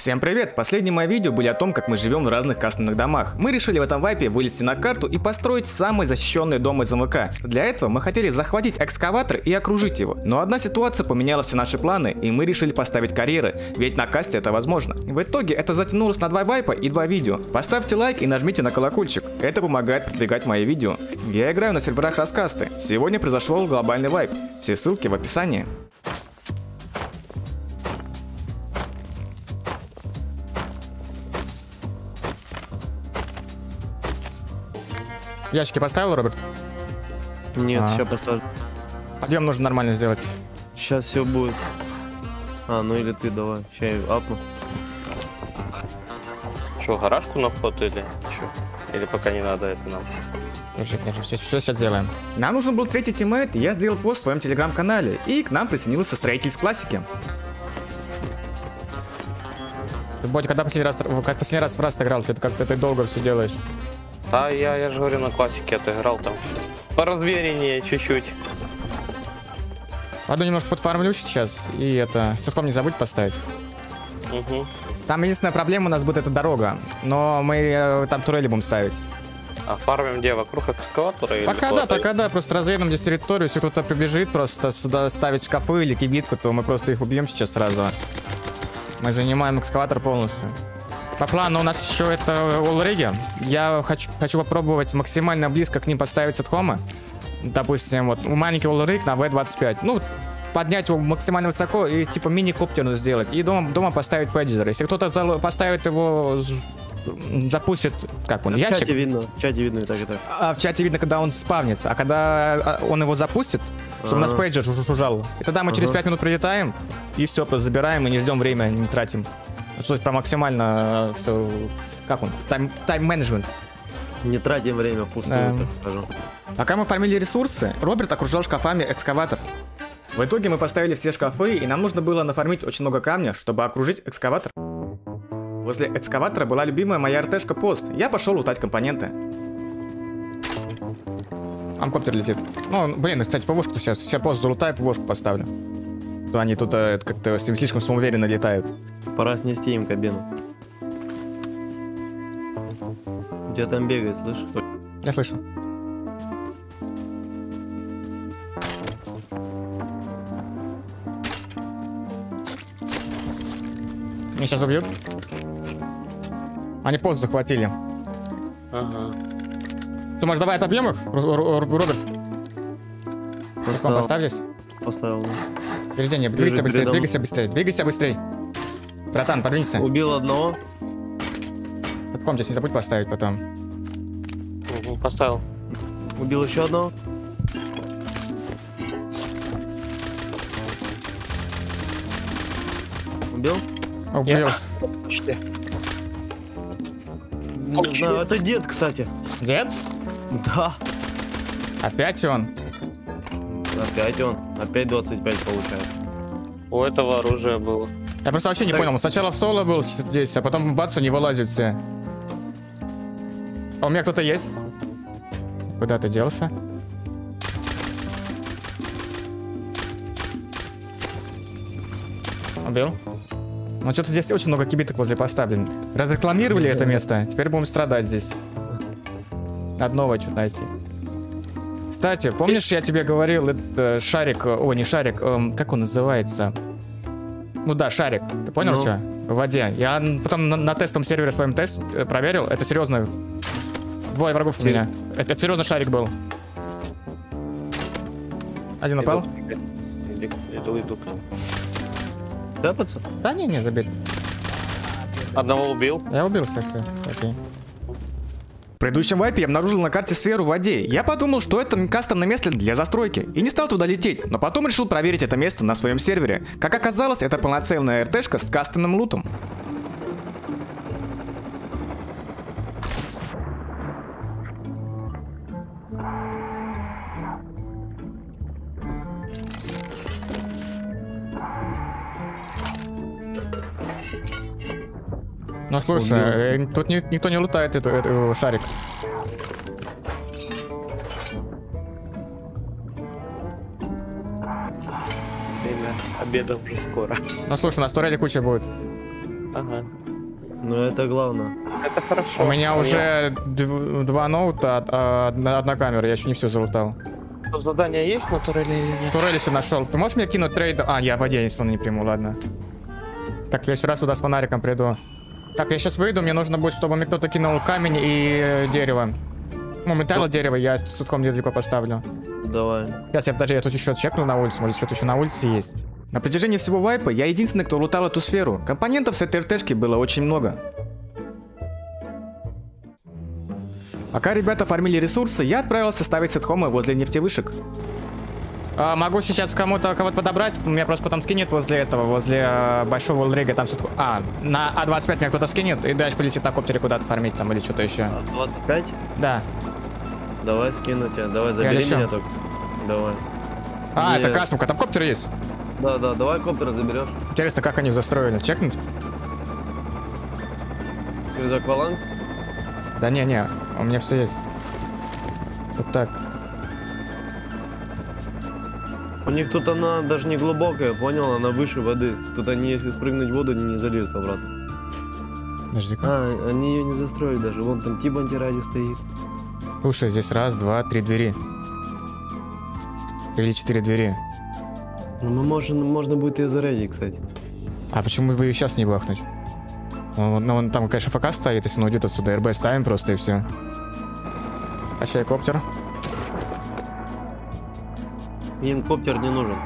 Всем привет! Последние мои видео были о том, как мы живем в разных кастомных домах. Мы решили в этом вайпе вылезти на карту и построить самый защищенный дом из МК. Для этого мы хотели захватить экскаватор и окружить его. Но одна ситуация поменяла все наши планы, и мы решили поставить карьеры, ведь на касте это возможно. В итоге это затянулось на два вайпа и два видео. Поставьте лайк и нажмите на колокольчик. Это помогает продвигать мои видео. Я играю на серверах раскасты. Сегодня произошел глобальный вайп. Все ссылки в описании. Ящики поставил, Роберт? Нет, А. сейчас поставлю. Подъем нужно нормально сделать. Сейчас все будет. А, ну или ты давай. Сейчас я апну. Что, гаражку на вход или что? Или пока не надо это нам? Держи, держи, все, все сейчас сделаем. Нам нужен был третий тиммейт, и я сделал пост в своем телеграм-канале, и к нам присоединился строитель из классики. Ты, Бодя, когда последний раз, как последний раз в раз играл, что-то как-то ты долго все делаешь. Да, я, я же говорю, на классике отыграл там. Поразвереннее чуть-чуть. Ладно, немножко подфармлю сейчас, и это... Соском не забудь поставить. Угу. Там единственная проблема у нас будет эта дорога, но мы э, там турели будем ставить. А фармим где? Вокруг экскаватора или Пока да, пока да, просто разъедем здесь территорию, если кто-то прибежит просто сюда ставить шкафы или кибитку, то мы просто их убьем сейчас сразу. Мы занимаем экскаватор полностью. По плану у нас еще это олреги. Я хочу, хочу попробовать максимально близко к ним поставить сетхома. Допустим, вот маленький олриг на V25. Ну, поднять его максимально высоко и типа мини-коптерну сделать. И дома, дома поставить пейджер. Если кто-то поставит его, запустит, как он, в ящик. чате видно. В чате видно и так, и так. А в чате видно, когда он спавнится, а когда а, он его запустит, чтобы у нас А. пейджер жу- жужжал. И тогда мы через Ага. 5 минут прилетаем, и все, просто забираем, и не ждем время, не тратим. Что про максимально все... Как он? Тайм- Тайм-менеджмент. Не тратим время пустую, Да. так скажем. Пока мы фармили ресурсы, Роберт окружал шкафами экскаватор. В итоге мы поставили все шкафы, и нам нужно было нафармить очень много камня, чтобы окружить экскаватор. Возле экскаватора была любимая моя РТшка пост. Я пошел лутать компоненты. Амкоптер летит. Ну, блин, кстати, ПВшку сейчас. Сейчас пост залутаю, ПВшку поставлю. То они тут э, как-то слишком самоуверенно летают. Пора снести им кабину. Где там бегает, слышь? Я слышу. Меня сейчас убьют. Они пост захватили. Ага. Ты, может, давай отобьем их, Р- Р- Р- Роберт? Поставил. поставь здесь. Поставил. Бежит Двигайся быстрее, двигайся быстрее, двигайся быстрее. Братан, подвинься. Убил одного. Подком здесь не забудь поставить потом. Поставил. Убил еще одного. Убил? Убил. Почти. Не знаю, это дед, кстати. Дед? Да. Опять он? Опять он. Опять 25 получается. У этого оружия было. Я просто вообще не Так. понял. Он сначала в соло был здесь, а потом бац, они вылазят все. А у меня кто-то есть? Куда ты делся? Убил? Ну что-то здесь очень много кибиток возле поставлен. Разрекламировали это место, теперь будем страдать здесь. Новое что-то найти. Кстати, помнишь, я тебе говорил, этот э, шарик, э, о, не шарик, эм, как он называется? Ну да, шарик. Ты понял, Ну. что? В воде. Я потом на, на тестовом сервере своем тест э, проверил. Это серьезно. Двое врагов у Сер- меня. Это, это серьезно шарик был. Один упал? Иду, иду, к ним. Тэпаться? Да не, не, забит. Одного убил. Я убил всех, все. В предыдущем вайпе я обнаружил на карте сферу в воде. Я подумал, что это кастомное место для застройки, и не стал туда лететь, но потом решил проверить это место на своем сервере. Как оказалось, это полноценная РТшка с кастомным лутом. Ну слушай, э, тут ни- никто не лутает эту, эту шарик. Время обеда уже скоро. Ну слушай, у нас турели куча будет. Ага. Ну это главное. Это хорошо. У меня уже дв- два ноута, а, одна, одна камера, я еще не все залутал. Тут задание есть на турели или нет? Турель еще нашел. Ты можешь мне кинуть трейд? А, я в воде все равно не приму, ладно. Так, я еще раз сюда с фонариком приду. Так, я сейчас выйду, мне нужно будет, чтобы мне кто-то кинул камень и э, дерево. Ну, металл и дерево я с сухом недалеко поставлю. Давай. Сейчас я подожди, я тут еще чекну на улице, может что-то еще на улице есть. На протяжении всего вайпа я единственный, кто лутал эту сферу. Компонентов с этой РТшки было очень много. Пока ребята фармили ресурсы, я отправился ставить сетхомы возле нефтевышек. А, могу сейчас кому-то кого-то подобрать, меня просто потом скинет возле этого, возле э, большого лрега там сетхо... А, на А25 меня кто-то скинет, и дальше полетит на коптере куда-то фармить там или что-то еще. А 25? Да. Давай скину тебя. Давай забери меня только. Давай. А, это Нет. кастомка, там коптер есть. Да, да, давай коптер заберешь. Интересно, как они застроили, чекнуть? Через акваланг. Да не, не, у меня все есть. Вот так. У них тут она даже не глубокая, понял? Она выше воды. Тут они, если спрыгнуть в воду, они не залезут обратно. Подожди-ка. А, они ее не застроили даже. Вон там тип антиради стоит. Слушай, здесь раз, два, три двери. Три или четыре двери. Ну, мы можем, можно будет ее зарядить, кстати. А почему бы ее сейчас не бахнуть? Ну, ну, вон там, конечно, ФК стоит, если он уйдет отсюда. РБ ставим просто и все. Качай коптер. Им коптер не нужен.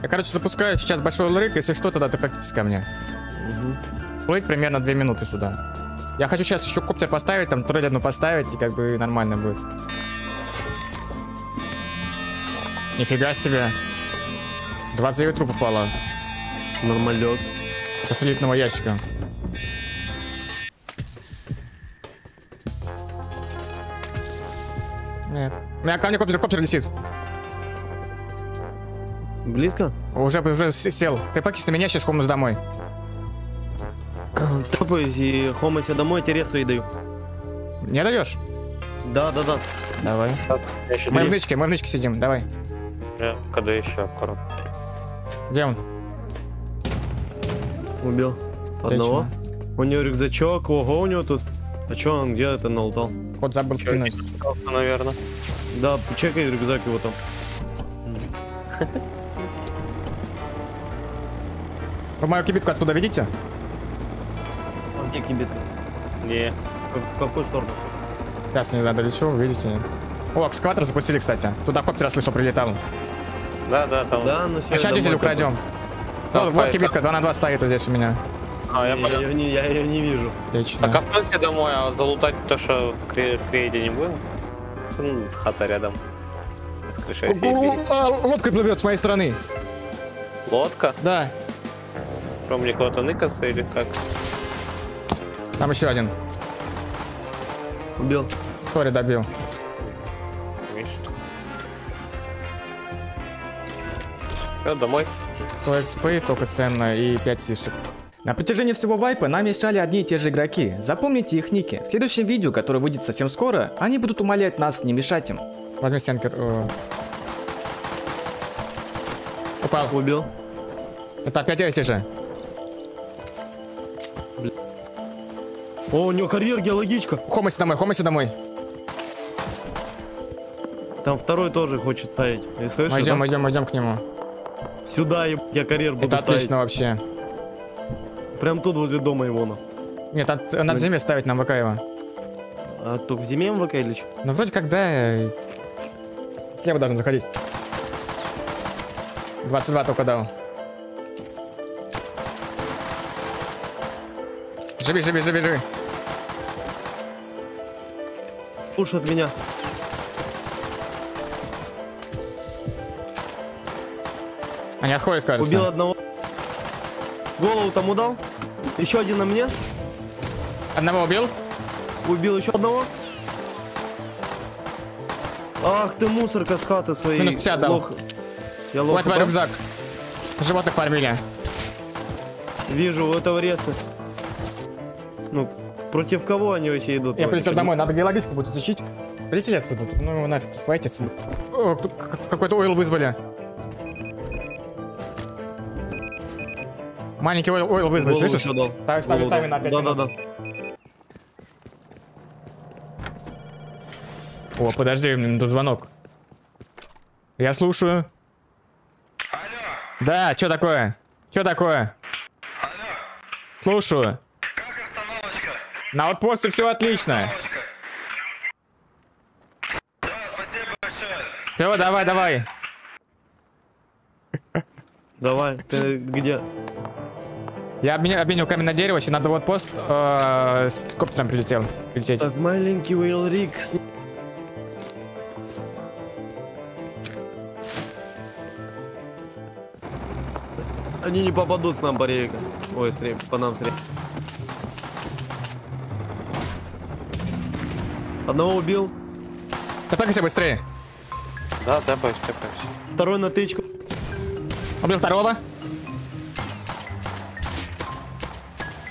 Я, короче, запускаю сейчас большой лрык, если что, тогда ты практически ко мне. Мгм. Плыть примерно две минуты сюда. Я хочу сейчас еще коптер поставить, там турель одну поставить, и как бы нормально будет. Нифига себе. 29 труп упало. Нормалек. Со элитного ящика. Нет. У меня ко мне коптер, коптер летит. Близко? Уже, уже сел. Ты покиси меня сейчас комнату домой. Топаюсь и хомося домой, тебе свои даю. Не даешь? Да, да, да. Давай. Я еще Мы в нычке, мы в нычке сидим, давай. Когда еще аккуратно. Где он? Убил. Одного. Отлично. У него рюкзачок, ого, у него тут. А чё он, где это налутал? Кот забыл скинуть. наверное. Да, чекай рюкзак его там. Вы мою кибитку откуда видите? А где кибитка? Не. В, в какую сторону? Сейчас, не знаю, долечу, видите. О, экскаватор запустили, кстати. Туда коптер, я слышал, прилетал. Да, да, там. Да, ну все. А сейчас дизель украдем. Там Вот, вот стоит, кибитка, 2 на 2 стоит вот здесь у меня. А, я Я, ее не, я ее не вижу. Отлично. Так останься домой, а залутать то, что в кре- в крейде не будем? М, Хата рядом. А, Лодка плывет с моей стороны. Лодка? Да, Про мне кого-то ныкаться или как? там еще один. Убил. Кори добил. Все, домой. То XP, только ценно и 5 сишек. На протяжении всего вайпа нам мешали одни и те же игроки. Запомните их ники. В следующем видео, которое выйдет совсем скоро, они будут умолять нас не мешать им. Возьми стенкер. э. Упал. Убил. Это опять эти же. О, у него карьер геологичка. Хомоси домой, хомоси домой. Там второй тоже хочет ставить. Слышишь, Мы идем, да? мы идем, мы идем к нему. Сюда я карьер буду Это ставить. отлично вообще. Прям тут возле дома его на. Нет, от- надо земле ставить на ВК его. А только в зиме МВК или что? Ну вроде как да. э, Слева должен заходить. 22 только дал. Живи, живи, живи, живи. Слушай от меня. Они отходят, кажется. Убил одного. Голову там удал. Еще один на мне. Одного убил. Убил еще одного. Ах ты мусорка с хаты своей. Минус 50 дал. Лох. Я лох. Вот твой рюкзак. Животных фармили. Вижу, у этого ресы. Ну, Против кого они вообще идут? Я полетел Они- домой, надо геологически будет изучить. Полетели отсюда, ну его нафиг, тут к- какой-то ойл вызвали. Маленький ойл, Голову слышишь? дал. Так, ставлю Голову таймер на 5 Да, да, минут. да. О, подожди, мне тут звонок. Я слушаю. Алло, Да, что такое? Что такое? алло, Слушаю. как обстановочка? На аутпосте все отлично. Все, спасибо большое. Все, давай, давай. Давай, ты где? Я обменял камень на дерево, сейчас надо вот пост э, с коптером прилетел. Прилететь. Так, маленький Уилл Рикс. Они не попадут с нам по рейкам. Ой, с по нам с рейк. Одного убил, Топайся быстрее. Да, тэпаюсь, тэпаюсь. второй на тычку. Убил второго.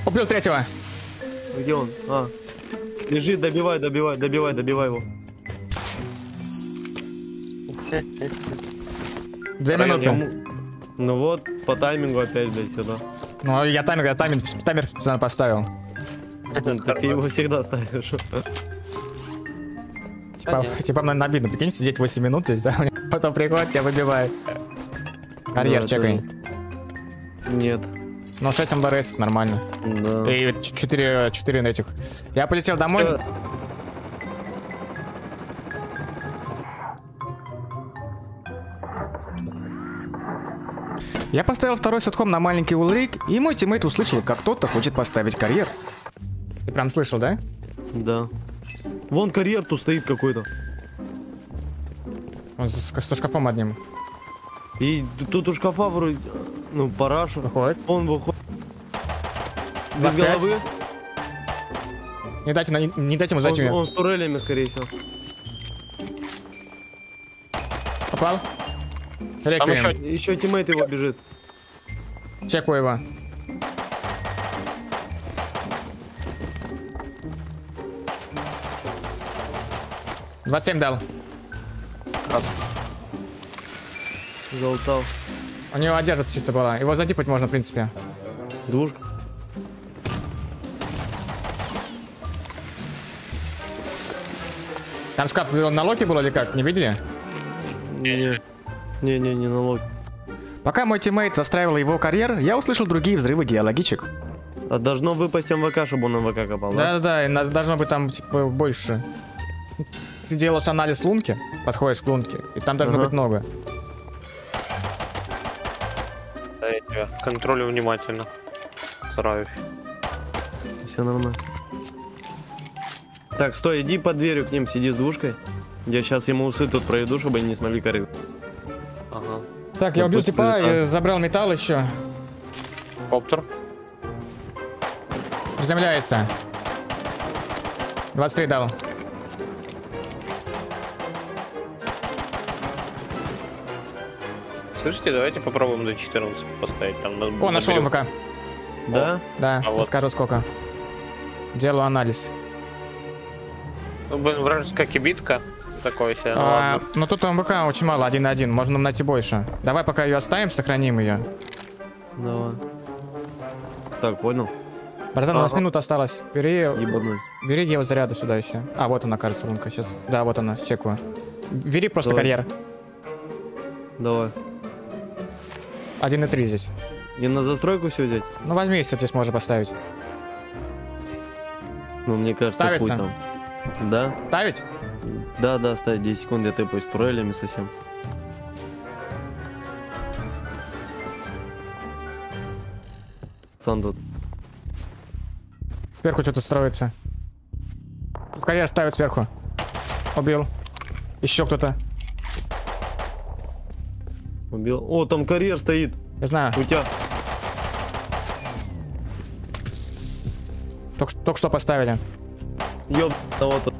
Убил третьего. Где он? А. Лежит, добивай, добивай, добивай, добивай его. Две минуты. Ему- Ну вот, по таймингу опять, блядь, сюда. Ну, я таймер, я таймер, таймер специально поставил. Так ты его всегда ставишь. Типа, типа на обидно, прикинь, сидеть 8 минут здесь, да? Потом приходит, тебя выбивает. Карьер Ну, это- чекай. Нет. Ну, 6 МБРС, нормально. Да. И 4, 4 на этих. Я полетел домой. Всё. Я поставил второй сетхом на маленький улрик, и мой тиммейт услышал, как кто-то хочет поставить карьер. Ты прям слышал, да? Да. Вон карьер тут стоит какой-то. Он со шкафом одним И тут у шкафа вроде, ну, параша. выходит. Он выходит. Без 25. головы. Не дайте, не, не дайте ему зайти. Он, он с турелями, скорее всего. Попал. Там еще Еще тиммейт его бежит. Чекаю его. Двадцать семь дал. Залутал. У него одежда чисто была. Его задипать можно, в принципе. Двушка. Там шкаф на локе был или как? Не видели? Не, не, не, не налог. Пока мой teammate застраивал его карьер, я услышал другие взрывы геологичек. А должно выпасть МВК, чтобы он МВК копал, да? Да-да-да, должно быть там типа больше. Ты делаешь анализ лунки, подходишь к лунке, и там должно Ага. быть много. Контролю внимательно. Стараюсь. Все нормально. Так, стой, иди под дверью к ним, сиди с двушкой. Я сейчас ему усы тут проведу, чтобы они не смогли корыть. Ага. Так, я убил типа и забрал металл еще. Коптер. Приземляется. 23 дал. Слышите, давайте попробуем до 14 поставить. Там на- О, нашел. МВК. Да? Да, А вот. скажу сколько. Делаю анализ. Ну, блин, вражеская кибитка. Такое себе, ну А, ладно. но тут МВК очень мало, один на один. Можно нам найти больше. Давай пока ее оставим, сохраним ее. Давай. Так, понял. Братан, у нас Ага. минут осталось. Бери, Ебаной. бери геозаряды сюда еще. А, вот она, кажется, лунка сейчас. Да, вот она, чекаю. Бери просто Давай. карьер. Давай. 1.3 здесь. И на застройку все взять? Ну возьми, если здесь можно поставить. Ну, мне кажется, Ставится? хуй там. Да? Ставить? Да, да, ставь 10 секунд, я тэпаюсь с турелями совсем. Пацан тут. Сверху что-то строится. Карьер ставит сверху. Убил. Еще кто-то. Убил. О, там карьер стоит. Я знаю. У тебя. Только, только что поставили. Ёб, тут.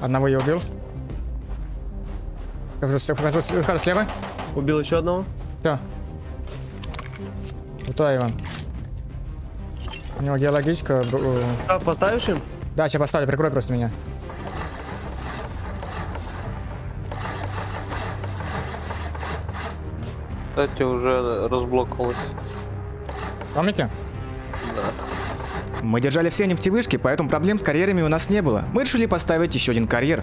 Одного я убил. Вхожу, с- выхожу слева. Убил еще одного. Все. Готовый Иван. У него геологичка. б- э, поставишь им? Да, сейчас поставлю, прикрой просто меня. Кстати, уже разблоковалось. Помните? Мы держали все нефтевышки, поэтому проблем с карьерами у нас не было. Мы решили поставить еще один карьер.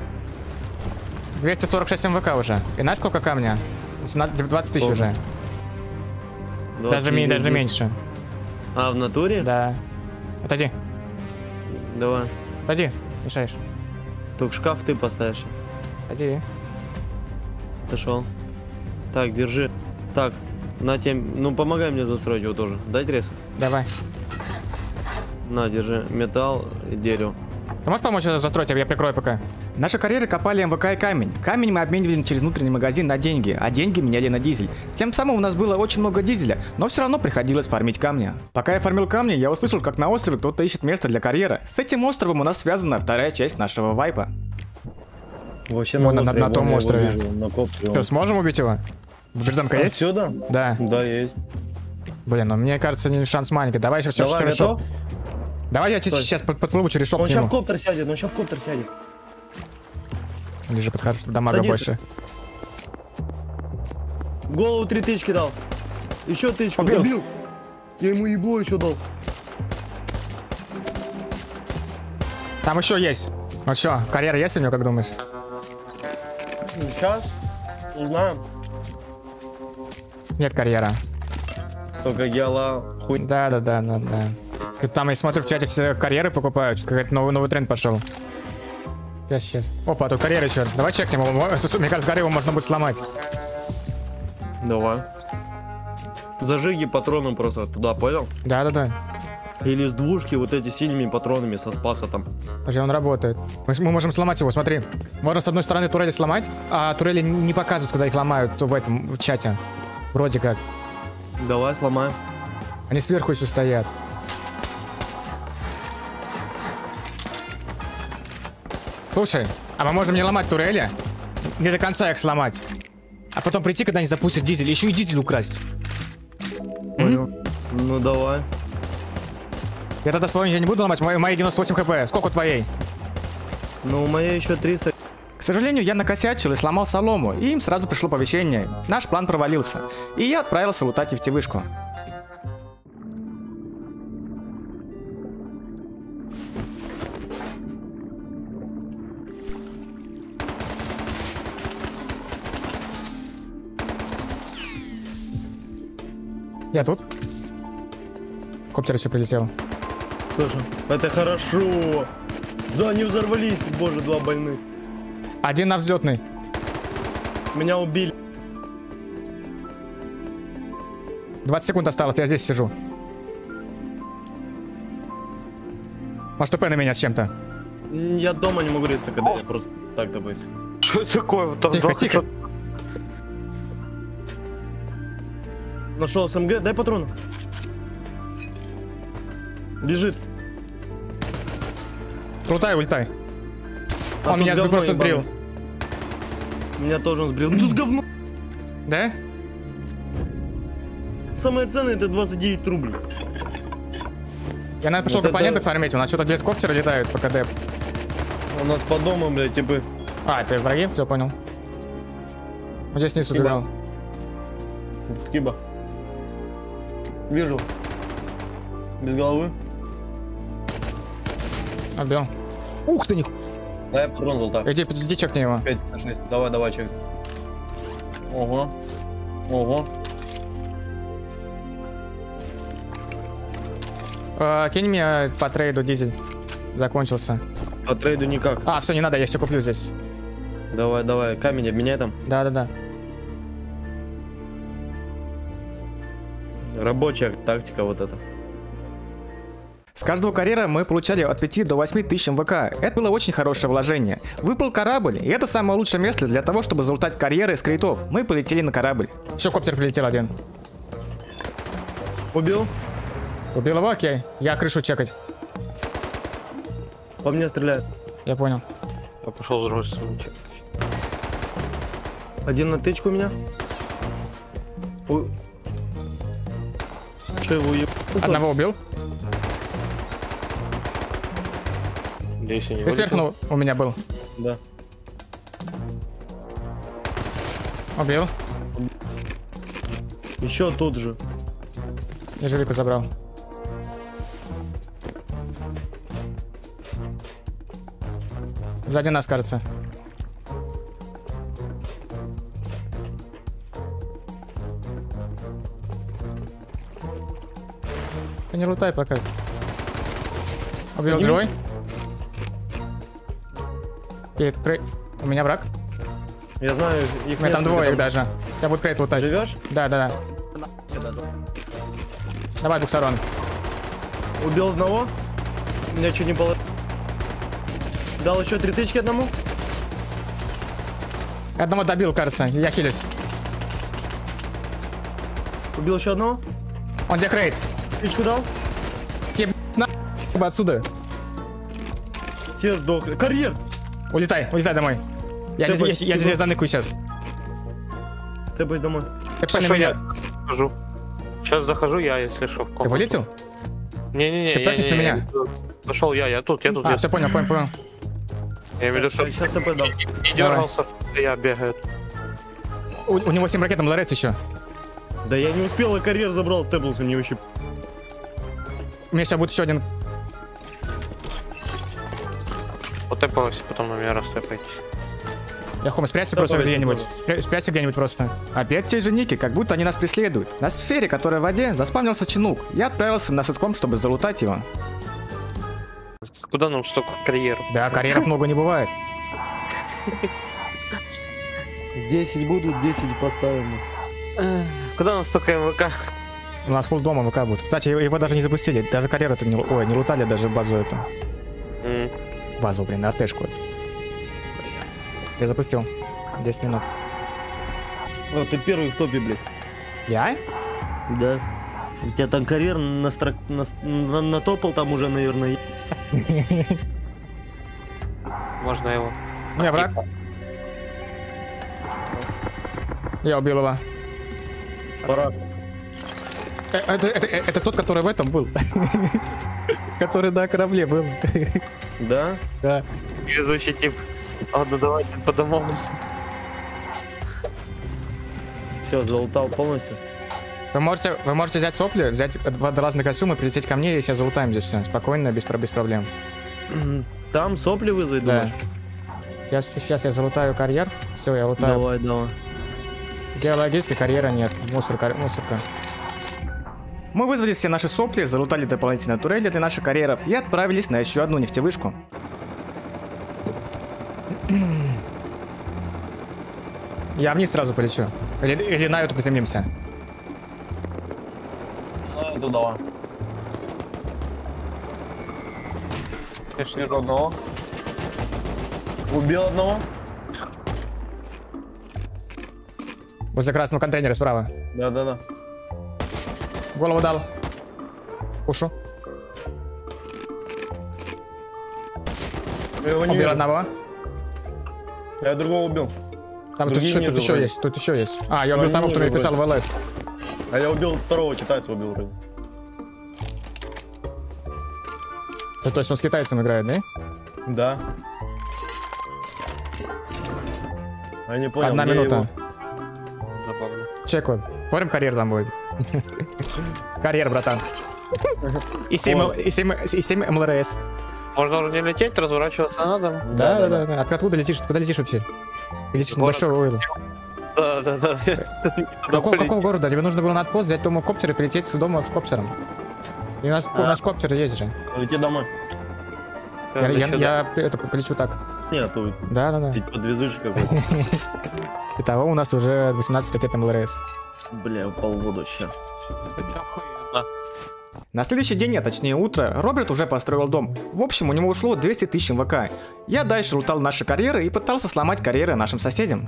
246 МВК уже. И знаешь, сколько камня? 17, 20 тысяч уже. Даже, ми- даже меньше. А, в натуре? Да. Отойди. Давай. Отойди. Мешаешь. Только шкаф ты поставишь. Отойди. Отошел. Так, держи. Так, на тем. Ну, помогай мне застроить его тоже. Дай трес. Давай. На, держи. Металл и дерево. Ты можешь помочь это застроить? Я прикрою пока. Наши карьеры копали МВК и камень. Камень мы обменивали через внутренний магазин на деньги, а деньги меняли на дизель. Тем самым у нас было очень много дизеля, но все равно приходилось фармить камни. Пока я фармил камни, я услышал, как на острове кто-то ищет место для карьера. С этим островом у нас связана вторая часть нашего вайпа. Вообще Вон на- на том острове. на. Что, сможем убить его? Гражданка есть? Отсюда? Да. Да, есть. Блин, ну мне кажется, не шанс маленький. Давай сейчас Давай, через шоп. Давай я Стой. сейчас под- подплыву через шоп Он сейчас в коптер сядет, он сейчас в коптер сядет. Ближе подхожу, чтобы дамага больше. Голову три тычки дал. Еще тычку. Убил. Убил. Я ему ебло еще дал. Там еще есть. Ну что, карьера есть у него, как думаешь? Сейчас узнаем. Нет карьера. Только геола хуй. Да, да, да, да, да. Тут там, я смотрю, в чате все карьеры покупают. Какой-то новый, новый тренд пошел. Сейчас, сейчас. Опа, тут карьера еще. Давай чекнем его. Мне кажется, карьеру можно будет сломать. Давай. Зажиги патроном просто туда, понял? Да, да, да. Или с двушки вот эти синими патронами со спаса там. Подожди, он работает. Мы, мы можем сломать его, смотри. Можно с одной стороны турели сломать, а турели не показывают, когда их ломают в этом в чате. Вроде как. Давай сломаем. Они сверху еще стоят. Слушай, а мы можем не ломать турели, не до конца их сломать. А потом прийти, когда они запустят дизель, еще и дизель украсть. Понял. Ну давай. Я тогда свою я не буду ломать, мои, мои 98 хп. Сколько у твоей? Ну у моей еще 300. К сожалению, я накосячил и сломал солому, и им сразу пришло оповещение. Наш план провалился. И я отправился лутать нефтевышку. Я тут. Коптер еще прилетел. Слушай, это хорошо. Да, не взорвались. Боже, два больных. Один на взлетный. Меня убили. 20 секунд осталось, я здесь сижу. Может, ТП на меня с чем-то. Я дома не могу греться, когда я просто так боюсь. Что это такое? Там Тихо, два- тихо. Нашел СМГ, дай патроны. Бежит. Улетай, улетай. А Он меня просто сбрил. Меня тоже он сбрил. Ну тут говно. Да? Самое ценное это 29 рублей. Я, наверное, пошел Вот это- компоненты фармить. У нас что-то две коптеры летают по КД. У нас по дому, блядь, типа. А, это враги? Все, понял. Вот здесь снизу убегал. Киба. Вижу. Без головы. Убил. Ух ты, них... Дай патрон золота. Иди, иди чекни его. 5 на 6. Давай, давай, чек. Ого. Ого. Э, кинь мне по трейду дизель. Закончился. По трейду никак. А, все, не надо, я еще куплю здесь. Давай, давай. Камень обменяй там. Да-да-да. Рабочая тактика вот эта. С каждого карьера мы получали от 5 до 8 тысяч МВК. Это было очень хорошее вложение. Выпал корабль, и это самое лучшее место для того, чтобы залутать карьеры из крейтов. Мы полетели на корабль. Все, коптер прилетел один. Убил? Убил его, окей. Я крышу чекать. По мне стреляет. Я понял. Я пошел стороны. чекать. Один на тычку у меня. У- Че его еб... Одного убил. Если не Ты сверхнул, у меня был. Да. Убил. Еще тут же. И жилику забрал. Сзади нас, кажется. Ты не лутай пока. Убил Подними. Живой. Перед крей- У меня враг. Я знаю, их У меня там двое их даже. Тебя будет крейт лутать. Живешь? Да, да, да. Давай двух сторон. Убил одного. У меня чуть не получилось. Дал еще три тычки одному. Одного добил, кажется. Я хилюсь. Убил еще одного. Он где крейт? Тычку дал. Съеб... на... отсюда. Все сдохли. Карьер! Улетай, улетай домой. Я, Ты здесь, бы- я, я ты тебе заныкаю сейчас. Тэпай домой. ТП на Хорошо, меня. я дохожу. Сейчас дохожу я, если что, в Ты комнату. вылетел? Не-не-не, Ты я прятись на меня. Зашел я, я тут, я тут. А, я, все понял, понял, понял. я имею в виду, что Сейчас ТП дам. не дергался, я бегаю. У, у него 7 ракет, там ларец еще. Да я не успел, и карьер забрал. Тэплс у него еще. У меня сейчас будет еще один. Потепалась, потом на меня растепайтесь. Я хом, спрячься просто где-нибудь. Спрячься где-нибудь просто. Опять те же ники, как будто они нас преследуют. На сфере, которая в воде, заспавнился чинук. Я отправился на сетком, чтобы залутать его. Куда нам столько карьеру? Да, карьеров много не бывает. 10 будут, 10 поставим. Куда нам столько МВК? У нас фул дома ВК будет. Кстати, его- даже не запустили. Даже карьеру это не... Ой, не лутали даже базу эту. Базу, блин, артешку эту. Я запустил. 10 минут. Вот ты первый в топе, блядь. Я? Да. У тебя там карьер настрок... нас- на- натопал там уже, наверное. Можно его. У меня враг. Я убил его. Пора. Э, Это, это- э, это тот, который в этом был. Который на корабле был. Да? Да. Везущий тип. Ладно, давайте по домам. Все, залутал полностью. Вы можете, вы можете взять сопли, взять водолазный костюм и прилететь ко мне, и сейчас залутаем здесь все. Спокойно, без, без проблем. Там сопли вызвать, Да. думаешь? Сейчас, сейчас я залутаю карьер. Все, я лутаю. Давай, давай. Геологической карьера нет. Мусорка, мусорка. Мы вызвали все наши сопли, залутали дополнительные турели для наших карьеров и отправились на еще одну нефтевышку. Я вниз сразу полечу. Или, или на эту приземлимся. Ну, давай. Конечно, одного. Убил одного. Возле красного контейнера справа. Да-да-да. Голову дал. Ушу. Я его не Убил вижу. одного. Я другого убил. Там тут еще, тут еще вроде. есть. Тут еще есть. А, я убил они того, кто мне писал в ЛС. А я убил второго китайца, убил вроде. То, то есть он с китайцем играет, да? Да. А не понял, Одна минута. его? Чек вот. Порим карьер там будет. Карьер, братан. И 7, и 7, и 7 МЛРС. Можно уже не лететь, разворачиваться надо. Да, да, да. да. От- Откуда летишь? Куда летишь вообще? Ты летишь на большой ойл. Да, да, да. Какого, какого города? Тебе нужно было на отпост взять дому коптер и прилететь с дома с коптером. И у нас, у нас коптер есть же. Лети домой. Я, я, я это полечу так. Нет, тут Да, да, да. ты подвезешь какой-то. Итого у нас уже 18 ракет МЛРС. Бля, упал в воду ща. На следующий день, а точнее утро, Роберт уже построил дом. В общем, у него ушло 200 тысяч МВК. Я дальше лутал наши карьеры и пытался сломать карьеры нашим соседям.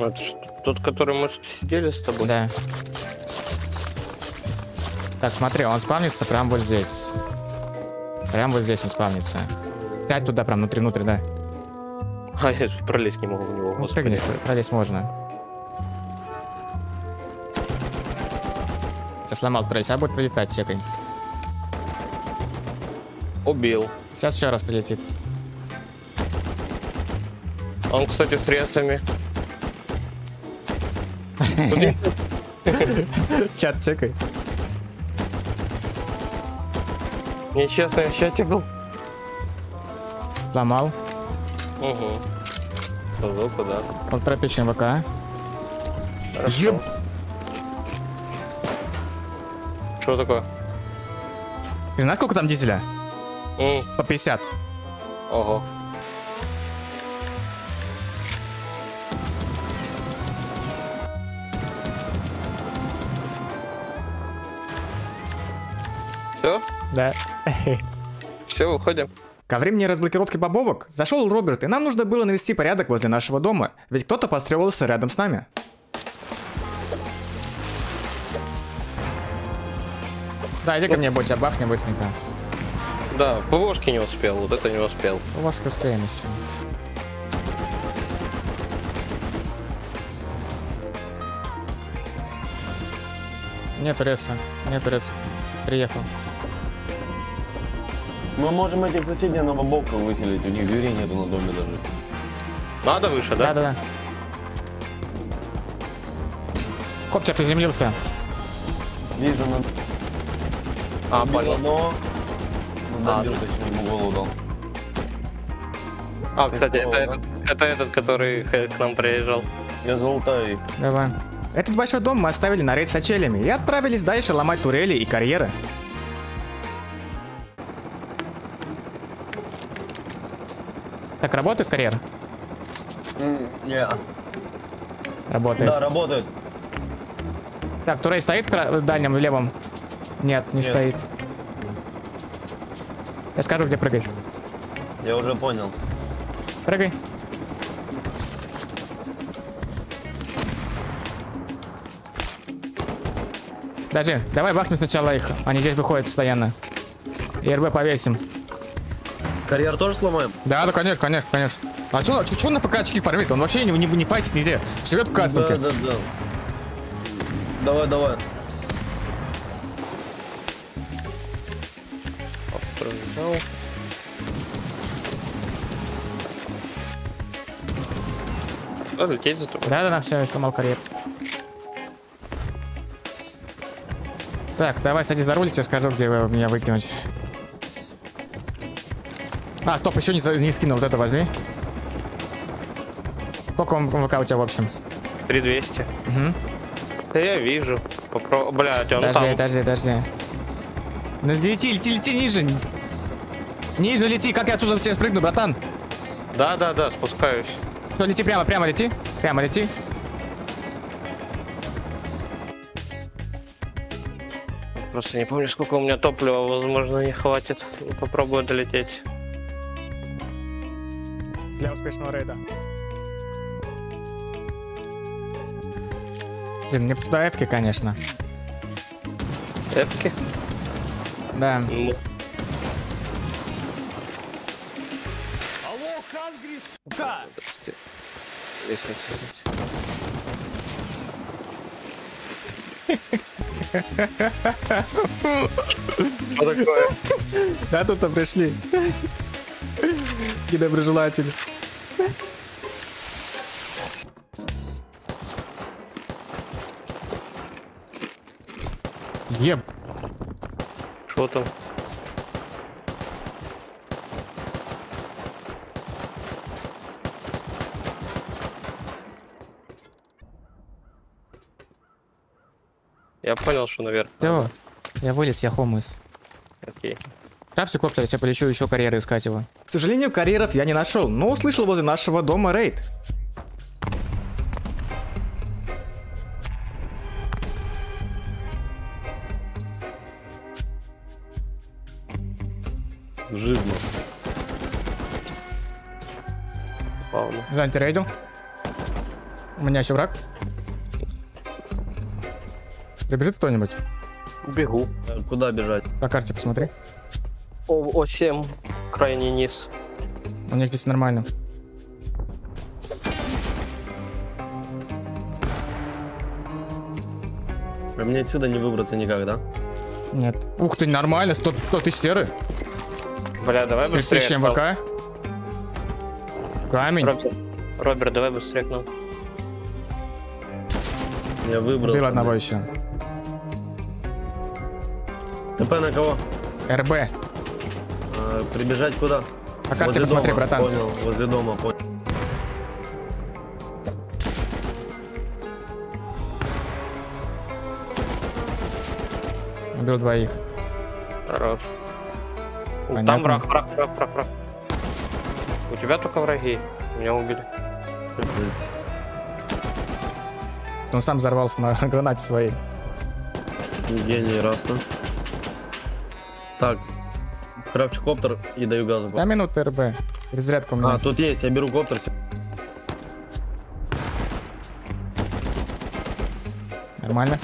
Это тот, который мы сидели с тобой. Да. Так, смотри, он спавнится прям вот здесь. Прям вот здесь он спавнится. Сядь туда прям внутри-внутри, да. А я же пролезть не могу в него. Ну, господи. прыгнешь, пр- пролезть можно. я сломал турель, сейчас будет прилетать, чекай. Убил. Сейчас еще раз прилетит. Он, кстати, с ресами. Чат, чекай. Нечестно, я в чате был. Сломал. Угу. Сказал куда. Полторапичный ВК. Еб- Что такое? Ты знаешь, сколько там дизеля? М, По 50. Ого. Все? Да. Все, выходим. Ко времени разблокировки бобовок зашел Роберт, и нам нужно было навести порядок возле нашего дома, ведь кто-то построился рядом с нами. Да, иди ко мне, будь бахни быстренько. Да, ПВОшки не успел, вот это не успел. Ложку успеем еще. Нет реса, нет реса. Приехал. Мы можем этих соседей на бабовках выселить, у них дверей нету на доме даже. Надо выше, да? Да-да-да. Коптер приземлился. Вижу, на... А, понял. одного. Ну, А, добил, точнее, ему голову дал. А, кстати, это, Прикол, этот, это этот, который к нам приезжал. Я залутаю их. Давай. Этот большой дом мы оставили на рейд с очелями и отправились дальше ломать турели и карьеры. Так, работает карьера? Не. Работает. Да, работает. Так, турель стоит в дальнем, в левом? Нет, не Нет. стоит. Я скажу, где прыгать. Я уже понял. Прыгай. Подожди, давай бахнем сначала их. Они здесь выходят постоянно. И РБ повесим. Карьер тоже сломаем? Да, да, конечно, конечно, конечно. А что, что, на ПК очки фармит? Он вообще не, не, не файтит нигде. Живет в кастомке. Да, да, да. Давай, давай. Прыгнул. Надо лететь за тобой. Да, да, да, все, я сломал карьер. Так, давай садись за руль, сейчас скажу, где вы меня выкинуть. А, стоп, еще не, не скинул, вот это возьми. Сколько он ВК у тебя в общем? 3200. Угу. Да я вижу. Попро... Блядь, он Подожди, там. подожди, подожди. Ну лети, лети, лети ниже. Ниже лети, как я отсюда тебе спрыгну, братан? Да, да, да, спускаюсь. Все, лети прямо, прямо лети. Прямо лети. Просто не помню, сколько у меня топлива, возможно, не хватит. Попробую долететь. Для успешного рейда. Блин, мне пусто эфки, конечно. Эпки? Да. Здесь, здесь, здесь. Что такое? Да, тут-то пришли. Недоброжелатели. Еб. Что там? Я понял, что наверх. Все. Я вылез, я хомус. Окей. Крафте коптер, я полечу еще карьеры искать его. К сожалению, карьеров я не нашел, но услышал возле нашего дома рейд. За антирейдил. У меня еще враг. Прибежит кто-нибудь? Бегу. Куда бежать? По карте посмотри. О, О7, крайний низ. У них здесь нормально. А мне отсюда не выбраться никак, да? Нет. Ух ты, нормально, 100, 100 тысяч серы. Бля, давай быстрее. 3000 Слав. МВК. Камень. Роберт, Роберт, давай быстрее к нам. Я выбрался. Убил одного еще. ТП на кого? РБ. А, прибежать куда? По карте Возле посмотри, дома, братан. Понял, возле дома, понял. Убил двоих. Хорош. Понятно. Там враг, враг, враг, враг, враг. У тебя только враги. Меня убили. Он сам взорвался на гранате своей. Гений, раз, да? Так. Кравчу коптер и даю газу. Да минуты РБ. Перезарядка у меня. А, тут есть, я беру коптер. Нормально.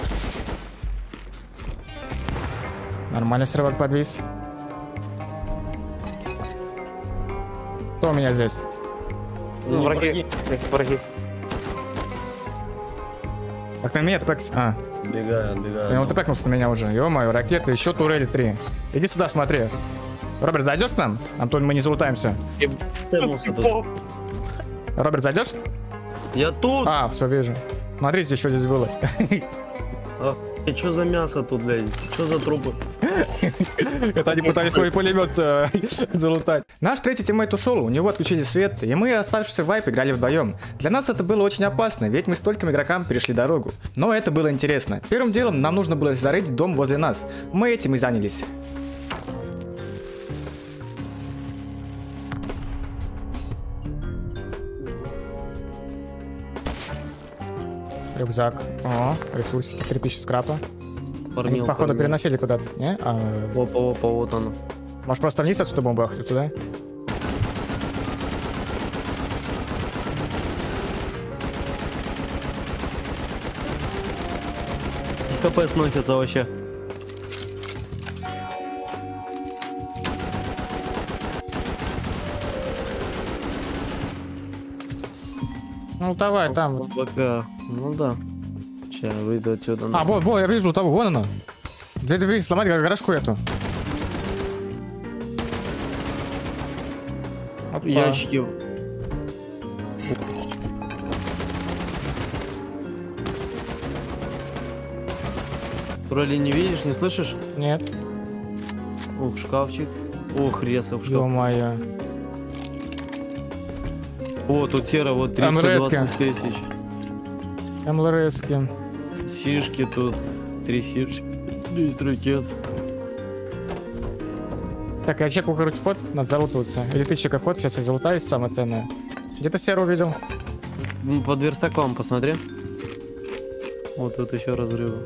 Нормально сервак подвис. Кто у меня здесь? Ну, враги. Их враги. Как на меня тпекс? А, отбегаю. я он тпекнулся на меня уже. Ё-моё, ракеты, еще турели 3. Иди туда, смотри. Роберт, зайдешь к нам? Антон, мы не залутаемся. Роберт, зайдешь? Я тут! А, все, вижу. Смотрите, что здесь было. А, что за мясо тут, блядь? Что за трупы? Это они пытались свой пулемет э, залутать. Наш третий тиммейт ушел, у него отключили свет, и мы, оставшиеся в wipe, играли вдвоем. Для нас это было очень опасно, ведь мы стольким игрокам перешли дорогу. Но это было интересно. Первым делом нам нужно было зарыть дом возле нас. Мы этим и занялись. Рюкзак. О, ресурсики, 3000 скрапа. Они, Фармил, походу, фармил. переносили куда-то, не? А, Опа, опа, вот оно. может, просто вниз отсюда бомбах, сюда? КП сносится вообще. Ну, давай, там. БК. Ну да. Сейчас выйду отсюда. А, вот, вот, я вижу того, вон оно. Дверь дверь сломать, гаражку эту. Опа. Ящики. Тролли не видишь, не слышишь? Нет, Ух, шкафчик. Ох, ресов шкаф. ё-моё. О, тут сера, вот МРС-ка. 320 тысяч. МЛРСки. Сишки тут. Три сишки. 10 ракет. Так, я чекаю, короче, вход, надо залутываться. Или ты чекай вход, сейчас я залутаюсь, самое ценное. Где-то серу увидел. Ну, Под верстаком посмотри. Вот тут еще разрывы.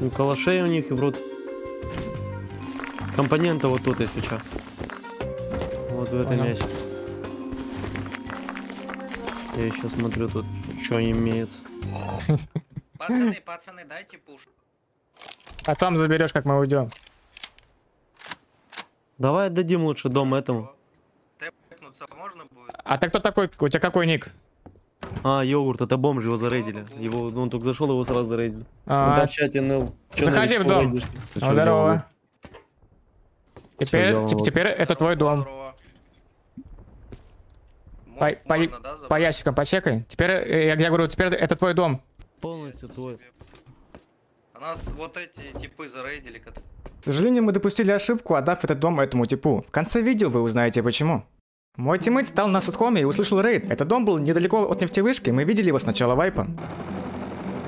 Ну, калашей у них и в рот. Компоненты вот тут, если что. Вот в этом ящике. Я еще смотрю тут, что имеется. Пацаны, пацаны, дайте пуш. А там заберешь, как мы уйдем. Давай отдадим лучше дом этому. Тэпнуться можно будет? А ты кто такой? У тебя какой ник? А, йогурт, это бомж, его зарейдили. Его, ну, он только зашел, его сразу зарейдили. А, да, в чате, чё Заходи в дом. ну, здорово. Теперь, делал? теп- теперь это твой дом. По, по- можно, да, забрать? по ящикам почекай. Теперь, э, я, я говорю, теперь это твой дом. Полностью твой. А нас вот эти типы зарейдили, которые... К сожалению, мы допустили ошибку, отдав этот дом этому типу. В конце видео вы узнаете почему. Мой teammate стал на садхоме и услышал рейд. Этот дом был недалеко от нефтевышки, мы видели его с начала wipe а.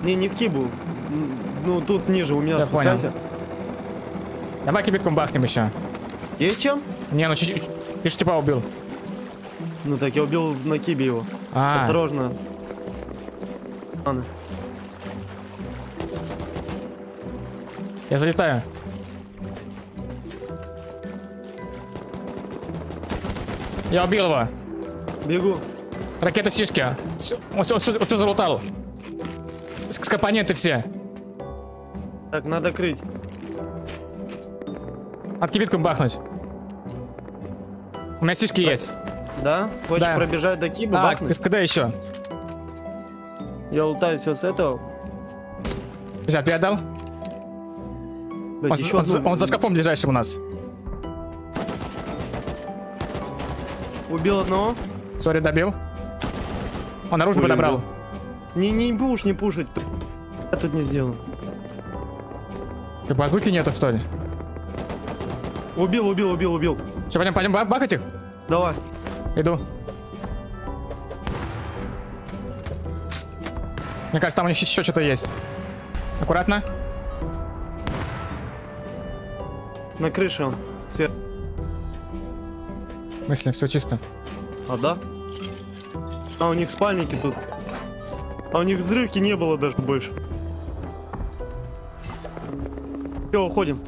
Не, не в кибу. М, Ну, тут ниже, у меня Я понял. Давай кибитком бахнем еще. Есть чем? Не, ну чуть-чуть. Ты ж типа убил. Ну так, я убил на кибе его. А, Осторожно. Ладно. Я залетаю. Я убил его. Бегу. Ракета сишки. Все, все, все, все залутал. С- с компоненты все. Так, надо крыть. От кибитком бахнуть. У меня сишки есть. Да? Хочешь Да. пробежать до киба, А, бахнуть? когда еще? Я ултаю все с этого. Взял, передал. Блядь, Он, еще он одну он за шкафом ближайшим у нас. Убил одного. Сори, добил. Он оружие Ой, подобрал. Не, не пуш, не пушить. Я тут не сделал. Ты базуки нету, что ли? Убил, убил, убил, убил. Че, пойдем, пойдем ба- бахать их? Давай. Иду. Мне кажется, там у них еще что-то есть. Аккуратно. На крыше он. Сверху. В смысле, все чисто. А, да? А, у них спальники тут. А у них взрывки не было даже больше. Все, уходим.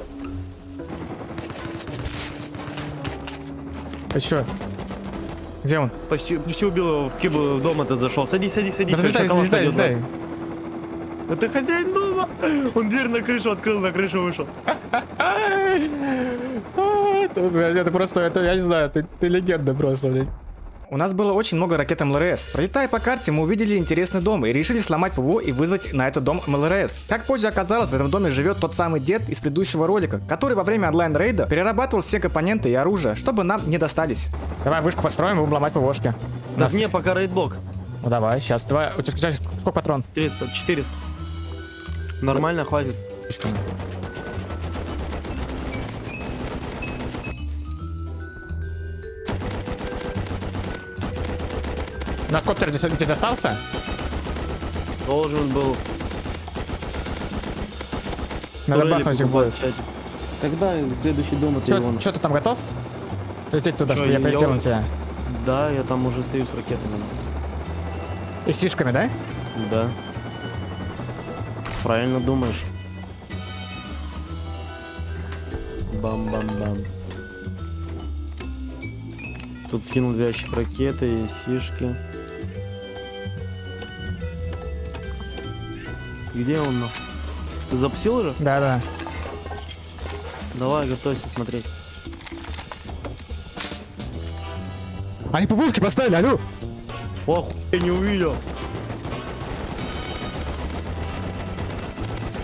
Ты что? Где он? Почти, почти убил его в кибу в дом этот зашел. Садись, садись, садись. Да взлетай, взлетай, взлетай. Это хозяин дома. Он дверь на крышу открыл, на крышу вышел. Это, просто, это, я не знаю, ты, ты легенда просто, блядь. У нас было очень много ракет МЛРС. Пролетая по карте, мы увидели интересный дом и решили сломать ПВО и вызвать на этот дом МЛРС. Как позже оказалось, в этом доме живет тот самый дед из предыдущего ролика, который во время онлайн-рейда перерабатывал все компоненты и оружие, чтобы нам не достались. Давай вышку построим и будем ломать ПВОшки. У Да нас- мне пока рейдблок. Ну давай, сейчас, давай, у тебя сколько патрон? 400, 400. Нормально, хватит. У нас коптер здесь, здесь остался? Должен был. Надо бахнуть их будет. Тогда следующий дом это Илон. Что ты там готов? Лететь туда, чтобы я присел на тебя. Да, я там уже стою с ракетами. И с фишками, да? Да. Правильно думаешь. Бам-бам-бам. Тут скинул две ракеты и сишки. Где он? нах? Ты запсил уже? Да, да. Давай, готовься смотреть. Они ПВОшки поставили, алло! Ох, я не увидел.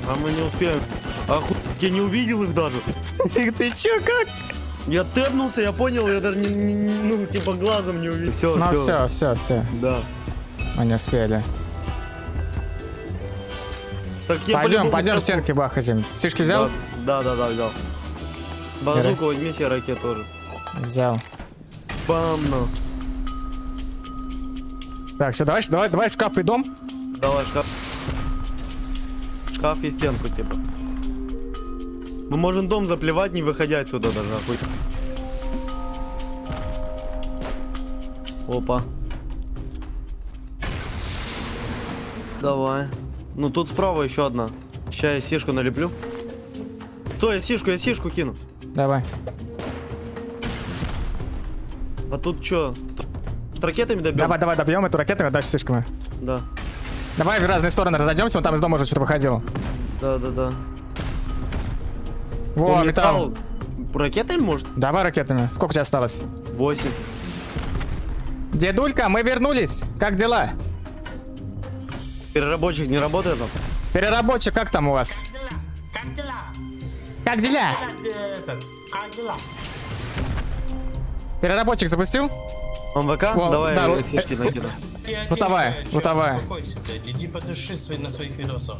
А мы не успеем. Оху... Я не увидел их даже. Ты чё, как? Я тэпнулся, я понял, я даже не, не- не- ну, типа глазом не увидел. Все, Ну все, все, все. Да. Они успели. Так я Пойдем, по-любому пойдем стенки бахать. Фишки взял? Да, да, да, да, взял. Базуку возьми себе ракет тоже. Взял. Бам, ну. Так, все, давай, давай, давай шкаф и дом. Давай шкаф. Шкаф и стенку, типа. Мы можем дом заплевать, не выходя отсюда даже, охуй. Опа. Давай. Ну тут справа еще одна. Сейчас я сишку налеплю. Стой, я сишку, я сишку кину. Давай. А тут что? С ракетами добьем? Давай, давай, добьем эту ракету, а дальше слишком. Да. Давай в разные стороны разойдемся, вон там из дома уже что-то выходило. Да, да, да. Во, Он металл. летал Ракетами может? Давай ракетами. Сколько у тебя осталось? 8. Дедулька, мы вернулись. Как дела? Переработчик не работает там? Переработчик, как там у вас? Как дела? Как дела? Как э, дела? Переработчик запустил? Он ВК? Во, Давай да, э, вот, сишки э, накину. Я Ну давай, тебе, ну блядь, иди подыши на своих видосах.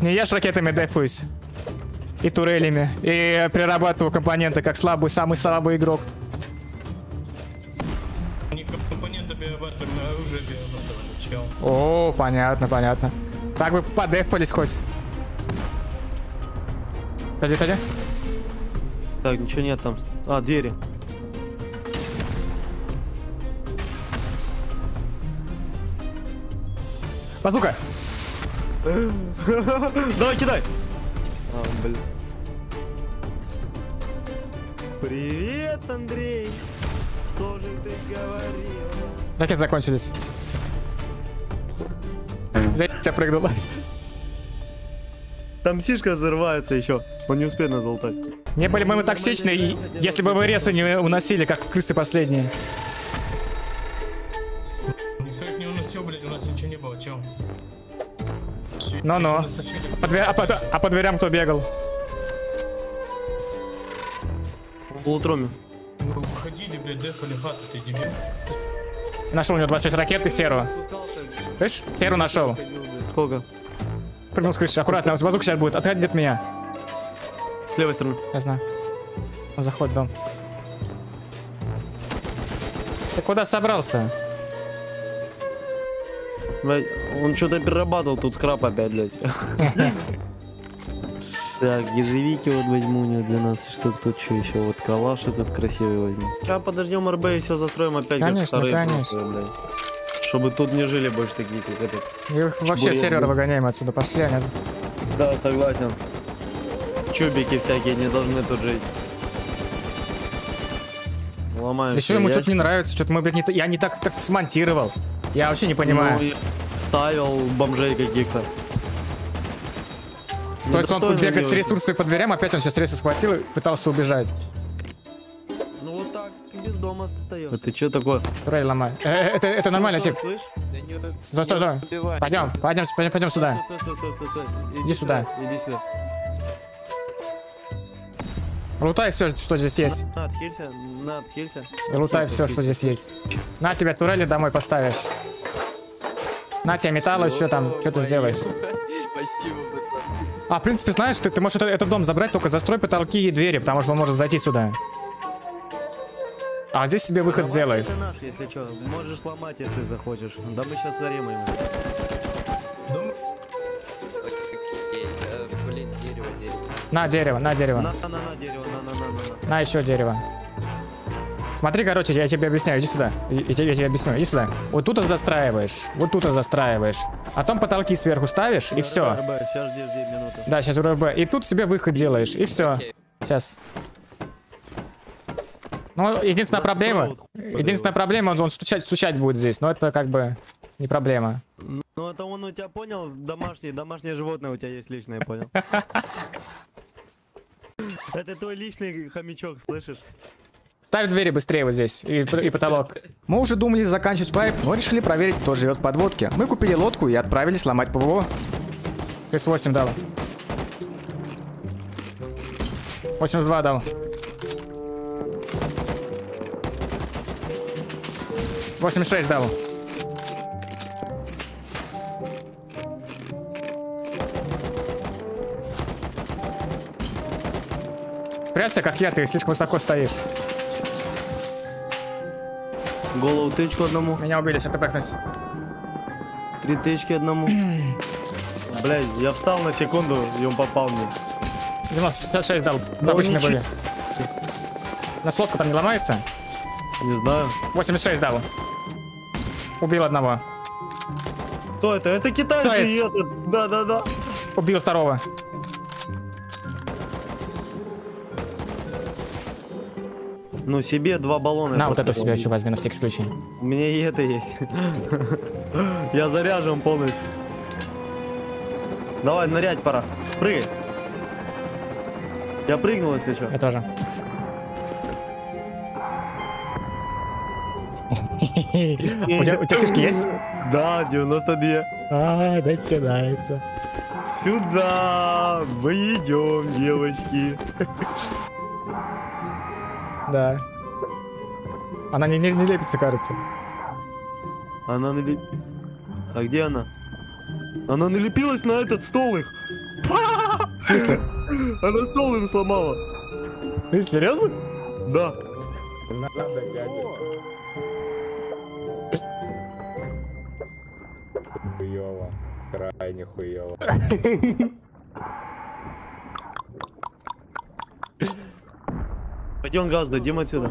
Не ешь ракетами, дэпуюсь. И турелями. И перерабатываю компоненты, как слабый, самый слабый игрок. О, понятно, понятно. Так бы подефпались хоть. Подожди, подожди. Так, ничего нет там. А, двери. Базука! Давай, кидай! А, блин. Привет, Андрей! Что же ты говорил? Ракеты закончились. За тебя прыгнула. Там сишка взрывается еще. Он не успеет нас залутать. Не были бы мы токсичны, если бы вы ресы не уносили, как крысы последние. Никто их не уносил, блядь, у нас ничего не было, чел. Ну-ну. По две- а, по, а по дверям кто бегал? В полутроме. Мы выходили, блядь, дефали хату, ты дебил. Нашел у него 26 ракет и серу. Слышь, серу нашел. Сколько? Прыгнул с крыши. Аккуратно, базука сейчас будет. Отходи от меня. С левой стороны. Я знаю. Он заходит в дом. Ты куда собрался? Он что-то перерабатывал, тут скраб опять, блядь. Так, ежевики вот возьму у него 12 штук, тут что еще, вот калаш этот красивый возьму. Сейчас подождем РБ и все застроим опять как Конечно, вторые конечно. просто. Чтобы тут не жили больше такие, как этот. Их вообще сервер выгоняем отсюда. Пошли, они. Да, согласен. Чубики всякие не должны тут жить. Ломаем. Еще ему что-то не нравится. Что-то мы, блядь, не я не так, так смонтировал. Я вообще не понимаю. Ну, и Вставил бомжей каких-то. То есть он тут бегает с ресурсами по дверям, опять он сейчас ресурсы схватил и пытался убежать. Ну вот так, без дома остаешься. А ты что такое? Турель ломай. Э, э, это, это нормально, тип. Слышь? Стой, стой, стой. Пойдем, пойдем, пойдем, пойдем сюда. Стой, стой, стой, стой, стой. Иди сюда. Иди сюда. Лутай все, что здесь есть. На, отхилься, на, отхилься. И лутай все, что здесь есть. На тебя турели домой поставишь. На тебе металл еще там, что ты сделаешь. Спасибо, пацаны. А, в принципе, знаешь, ты, ты можешь это- этот дом забрать, только застрой потолки и двери, потому что он может зайти сюда. А здесь себе выход сделаешь. Это наш, если что. Можешь ломать, если захочешь. Да мы сейчас дерево, дерево. На дерево, на дерево. На, на, на, дерево, на, на, на, на. На еще дерево. Смотри, короче, я тебе объясняю, иди сюда. Я, я тебе, я тебе объясню, иди сюда. Вот тут застраиваешь, вот тут застраиваешь. А там потолки сверху ставишь, и все. РБ, сейчас жди, жди минуту. Да, сейчас РБ. И тут себе выход делаешь, и все. Сейчас. Ну, единственная проблема, единственная проблема, он, он стучать, стучать будет здесь, но это как бы не проблема. Ну это он у тебя понял, домашний, домашнее животное у тебя есть личное, понял? Это твой личный хомячок, слышишь? Ставь двери быстрее вот здесь и, и потолок. Мы уже думали заканчивать вайп, но решили проверить, кто живет в подводке. Мы купили лодку и отправились ломать ПВО. С8 дал. 82 дал. 86 дал. Прячься, как я, ты слишком высоко стоишь. Голову тычку одному, Меня убили, сейчас ты бэкнусь. три тычки одному. Блядь, я встал на секунду, и он попал мне. Димон, 66 дал. Обычные ничего. были. На слотку там не ломается? Не знаю. 86 дал. Убил одного. Кто это? Это китайцы. Да-да-да. Убил второго. Ну себе два баллона. На, вот это помню. еще возьми на всякий случай. У меня и это есть. Я заряжен полностью. Давай, нырять пора. Прыгай. Я прыгнул, если что. Я тоже. У тебя, у тебя сишки есть? Да, 92. А, начинается. Сюда мы идем, девочки. Да. Она не, не, не лепится, кажется. Она налеп... А где она? Она налепилась на этот стол их. В смысле? Она стол им сломала. Ты серьезно? Да. Хуёво. Крайне хуёво. Пойдем газ дадим отсюда.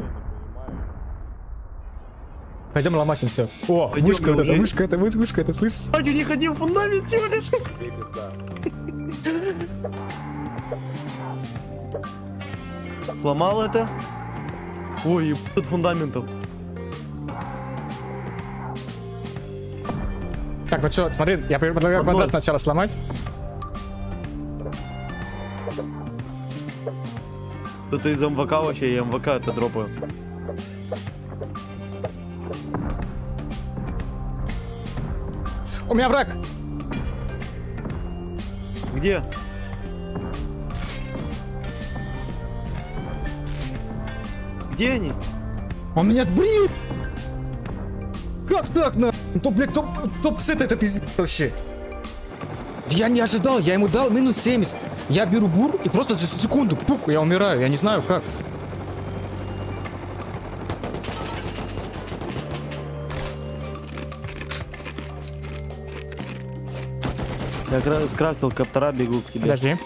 Пойдем ломать им все. О, Пойдем, вышка вот эта, уже. вышка это, вы- вышка это, слышишь? А, у них один фундамент всего лишь. Сломал это? Ой, еб... тут фундаментов. Так, вот что, смотри, я предлагаю Одной. квадрат сначала сломать. Кто-то из МВК вообще, я МВК это дропаю. У меня враг! Где? Где они? Он меня сбрил! Как так, на? Топ, блядь, топ, топ сет это пиздец вообще. Я не ожидал, я ему дал минус 70. Я беру бур и просто за секунду, пук, я умираю, я не знаю как. Я кра- скрафтил коптера, бегу к тебе. Подожди.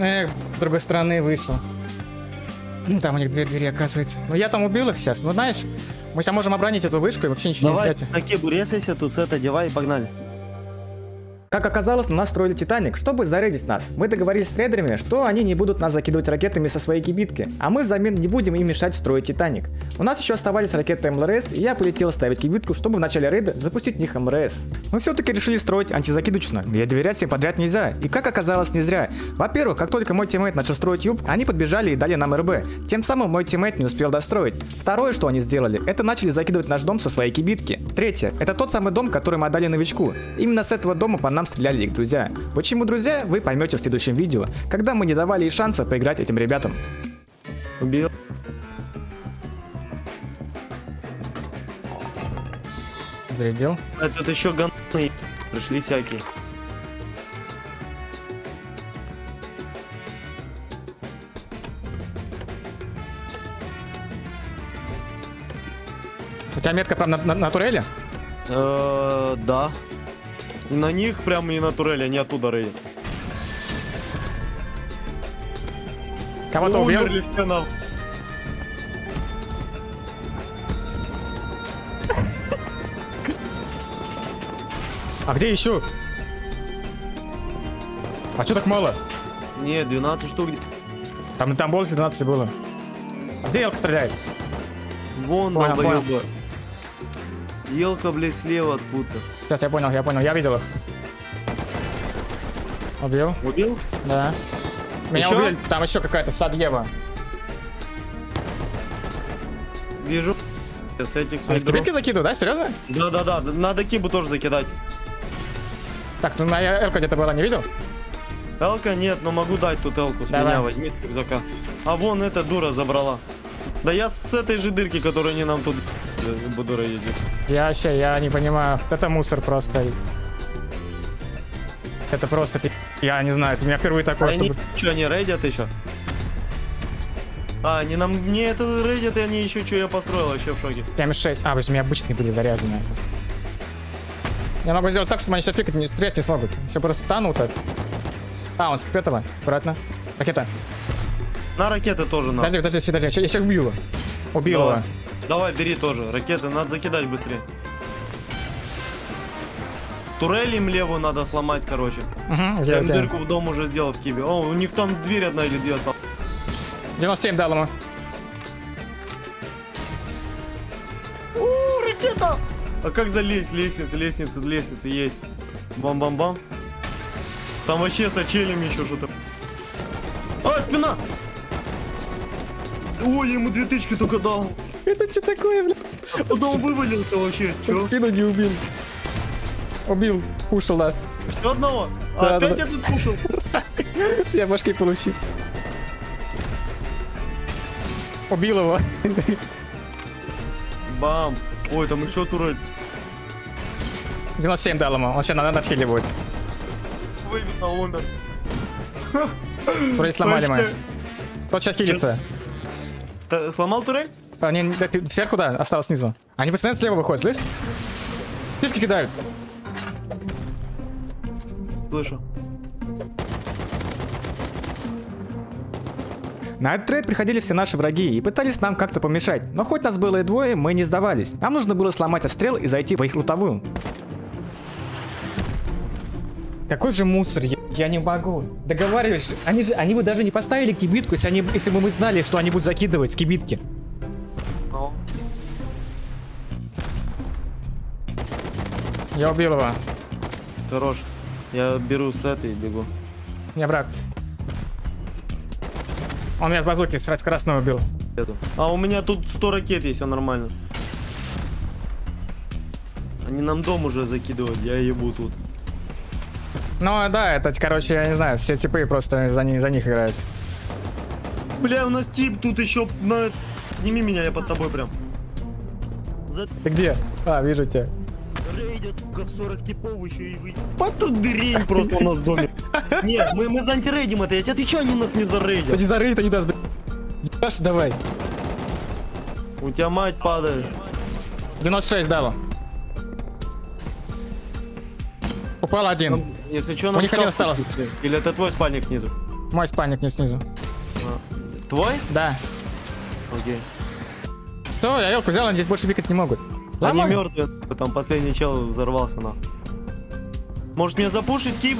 Эх, с другой стороны вышел. Там у них две двери, оказывается. Ну я там убил их сейчас. Ну знаешь, мы сейчас можем оборонить эту вышку и вообще ничего Давай, не сделать. на кибу резайся, тут сет одевай и погнали. Как оказалось, на нас строили Титаник, чтобы зарядить нас. Мы договорились с рейдерами, что они не будут нас закидывать ракетами со своей кибитки, а мы взамен не будем им мешать строить Титаник. У нас еще оставались ракеты МЛРС, и я полетел ставить кибитку, чтобы в начале рейда запустить в них МРС. Мы все-таки решили строить антизакидочно, ведь доверять всем подряд нельзя, и как оказалось не зря. Во-первых, как только мой teammate начал строить юб, они подбежали и дали нам РБ, тем самым мой teammate не успел достроить. Второе, что они сделали, это начали закидывать наш дом со своей кибитки. Третье, это тот самый дом, который мы отдали новичку. Именно с этого дома по нам стреляли их друзья. Почему друзья, вы поймете в следующем видео, когда мы не давали и шанса поиграть этим ребятам. Убил. Зарядил. А тут еще ганы пришли всякие. У тебя метка прям на, на, на турели? Э, да. На них прям и на турели, они оттуда рейдят. Кого-то убил? Умерли все на... А где еще? А что так мало? Не, 12 штук. Там, там больше 12 было. А где Елка стреляет? Вон, Понял, долбоёбы. Елка, блядь, слева откуда-то. Сейчас я понял, я понял, я видел их. Убил? Убил? Да. Меня Еще? убили, там еще какая-то Садьева. Вижу. С этих своих с кибитки да? Серьезно? Да-да-да, надо кибу тоже закидать. Так, ну моя Элка где-то была, не видел? Элка нет, но могу дать тут Элку. С Давай. меня возьми рюкзака. А вон эта дура забрала. Да я с этой же дырки, которую они нам тут э, буду едет. Я вообще, я не понимаю. Это мусор просто. Это просто пи***. Я не знаю, это у меня впервые такое, они, чтобы... что, они рейдят еще? А, они нам, не это рейдят, и они еще что я построил, вообще в шоке. 76. А, то есть у меня обычные были заряженные. Я могу сделать так, чтобы они сейчас пикать не стрелять не смогут. Все просто станут. А, он с этого. Аккуратно. Ракета. На ракеты тоже надо. Подожди, подожди, подожди. Я сейчас убил его. Убил Давай. его. Давай, бери тоже. Ракеты надо закидать быстрее. Турель им левую надо сломать, короче. Угу, Я дырку в дом уже сделал в кибе. О, у них там дверь одна или две осталась. 97 дал ему. А как залезть? Лестница, лестница, лестница есть. Бам-бам-бам. Там вообще с очелями еще что-то. А, спина! Ой, я ему две тычки только дал. Это что такое, бля? Куда он вывалился вообще? Че? спину не убил. Убил. Пушил нас. Еще одного? Да, А, опять да. этот кушал? Я башки получил. Убил его. Бам. Ой, там еще турель. 97 дал ему. Он сейчас на надхиле будет. Выбито, умер. Вроде сломали мы. Тот сейчас хилится. Ты сломал турель? А, не, да, ты сверху, да, осталось снизу. Они постоянно слева выходят, слышь? Фишки кидают. Слышу. На этот трейд приходили все наши враги и пытались нам как-то помешать. Но хоть нас было и двое, мы не сдавались. Нам нужно было сломать отстрел и зайти в их лутовую. Какой же мусор, я, я не могу. Договариваюсь, они же, они бы даже не поставили кибитку, если, они, если бы мы знали, что они будут закидывать с кибитки. Ну, Я убил его. хорош. Я беру с этой и бегу. Меня враг. Он меня с базуки с скоростной убил. А у меня тут 100 ракет есть, все нормально. Они нам дом уже закидывают, я ебу тут. Ну да, это, короче, я не знаю, все типы просто за, них- за них играют. Бля, у нас тип тут еще на... Сними меня, я под тобой прям. За... Ты где? А, вижу тебя. Рейдят, сука, в 40 типов еще и вы. Под тут дрень просто у нас в доме. Нет, мы, мы за антирейдим это, я тебе отвечаю, они нас не зарейдят. не зарыт, не даст, блядь. Ебашь, давай. У тебя мать падает. 96 дало. Упал один. Если что, У них один спустили. Или это твой спальник снизу? Мой спальник не снизу. Твой? Да. Окей. То, я елку взял, они здесь больше бегать не могут. Они Ломай. мертвые, там последний чел взорвался на. Может мне запушить киб?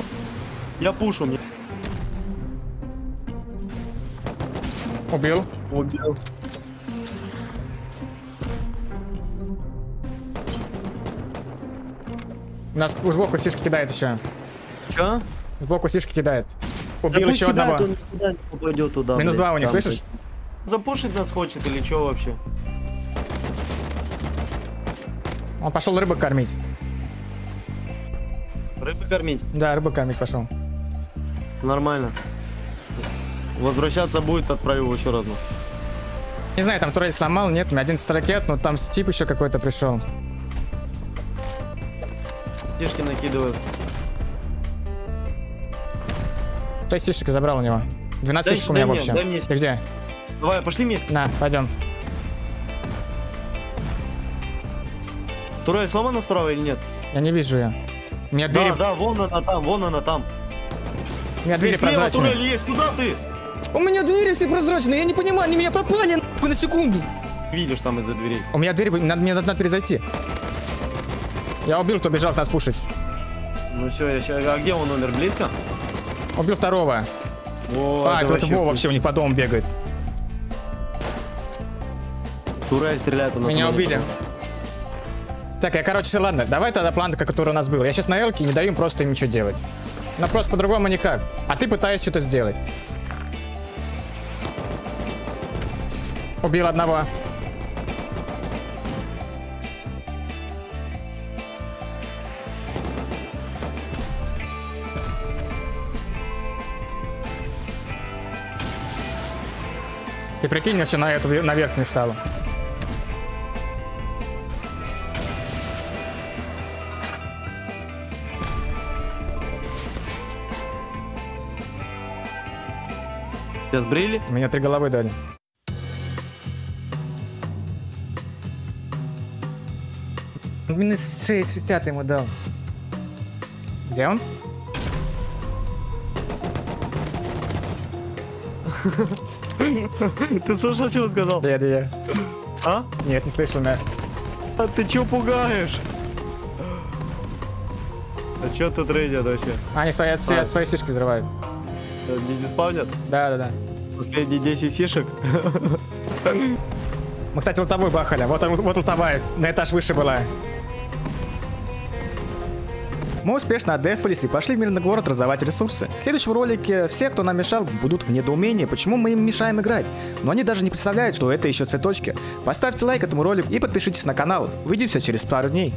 Я пушу мне. Убил. Убил. Нас сбоку сишки кидает еще. Чё? Сбоку сишки кидает. Да Убил пусть еще кидает, одного. Он никуда не попадет туда. Минус блядь, два у них, там, слышишь? блядь. Запушить нас хочет или что вообще? Он пошел рыбу кормить. Рыбы кормить. Да, рыбу кормить пошел. Нормально. Возвращаться будет, отправил его еще раз. Не знаю, там турель сломал, нет, у меня 11 ракет, но там тип еще какой-то пришел. Тишки накидывают. 6 фишек я забрал у него. 12 Дай- фишек у меня мне, общем. дай мне. Ты где? Давай, пошли вместе. На, пойдем. Турель сломана справа или нет? Я не вижу ее. У меня двери, Да, да, вон она там, вон она там. у меня двери И слева прозрачные. турель есть, куда ты? У меня двери все прозрачные, я не понимаю, они меня пропали нахуй на секунду. Видишь там из-за дверей. У меня дверь, надо, мне надо, надо перезайти. Я убил, кто бежал нас пушить. Ну все, я ща... А где он умер? Близко? Убил второго. О, а, это, это вообще вообще у них по дому бегает. Турель стреляет у нас. Меня убили. монитор. Так, я, короче, ладно, давай тогда план, который у нас был. Я сейчас на Элке не даю им просто им ничего делать. Но просто по-другому никак. А ты пытаешься что-то сделать. Убил одного. И прикинь, все на эту на верхнюю стало. Сейчас брили? Меня три головы дали. Минус 60 ему дал. Где он? Ты слышал, что он сказал? Где, где? А? Нет, не слышал, да. А ты чё пугаешь? А чё тут рейдят вообще? Они свои, все А. свои сишки взрывают. Э, Не диспавнят? Да, да, да. Последние 10 сишек? Мы, кстати, лутовую бахали. Вот, вот лутовая. На этаж выше была. Мы успешно отдефались и пошли в мирный город раздавать ресурсы. В следующем ролике все, кто нам мешал, будут в недоумении, почему мы им мешаем играть. Но они даже не представляют, что это еще цветочки. Поставьте лайк этому ролику и подпишитесь на канал. Увидимся через пару дней.